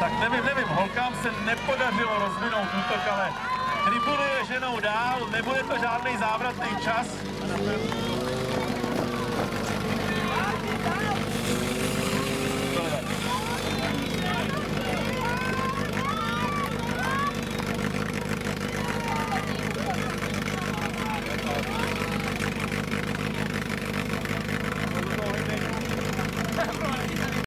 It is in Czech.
Tak nevím, nevím, holkám se nepodařilo rozvinout útok, ale tribuny je ženou dál, nebude to žádný závratný čas.